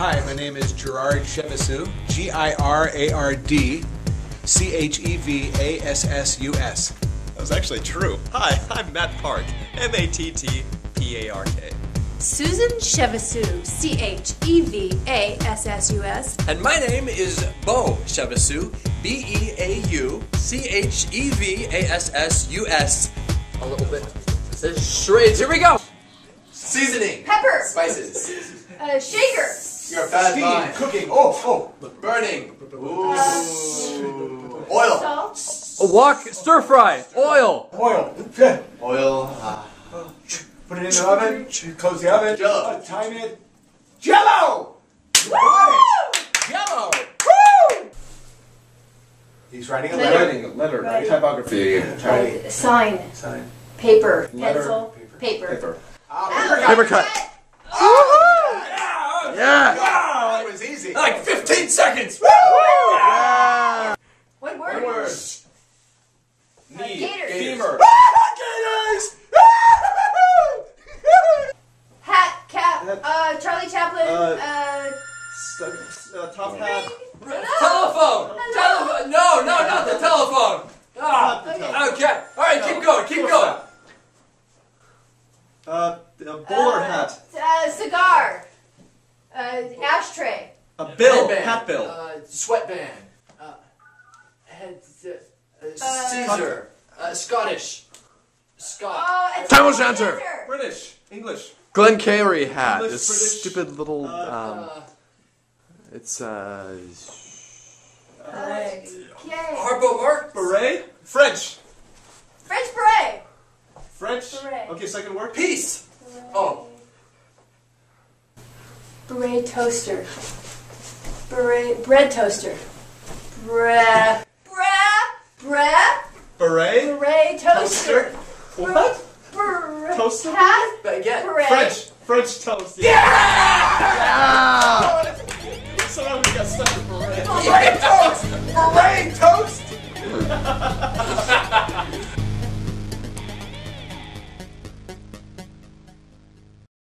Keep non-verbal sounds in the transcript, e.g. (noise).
Hi, my name is Girard Chevassus, G I R A R D C H E V A S S U S. That was actually true. Hi, I'm Matt Park, M A T T P A R K. Susan Chevassus, C H E V A S S U S. And my name is Beau Chevassus, B E A U C H E V A S S U S. A little bit. It says charades. Here we go. Seasoning. Pepper. Spices. Uh, shaker. You're a bad Speed, mind. cooking. Oh, oh. Burning. Oil. Salt. A wok, stir fry, oil. Oil. Oil. Put it in the oven. Close the oven. Jello. Time it. Jello! Yellow. He's writing a Letter. letter. writing, letter, Writing. typography. Writing. Sign. Sign. Paper. Letter. Pencil. Paper. Paper. Paper cut. Yeah. That was easy. Like 15 seconds. Woo! One word. What word. Knee. Gators. Femur. (laughs) Hat. Cap. Hat. Uh, Charlie Chaplin. Uh, Uh. Uh, top hat. Telephone. Telephone. No, no, not the telephone. Ah. Okay. All right, keep going. Keep going. Uh, a bowler hat. Uh, cigar. Uh, ashtray. A bill. Headband. Hat bill. Uh, sweatband. Uh, head, uh, Caesar. Uh, Scottish. Scott. Oh, a Time table British. English. Glengarry hat. English, This British, stupid little. Um, Uh, it's uh. Uh, okay. Harpo Mark. Beret. French. French beret. French. Beret. Okay, second word. Peace. Oh. Beret toaster. Beret bread toaster. Bre. Bre. Bre. Beret. Beret toaster. What? Bre. Toaster? Hat. Baguette. Beret. French. French toast. Yeah! Somehow we got stuck with beret. Beret toast! Beret (laughs) toast!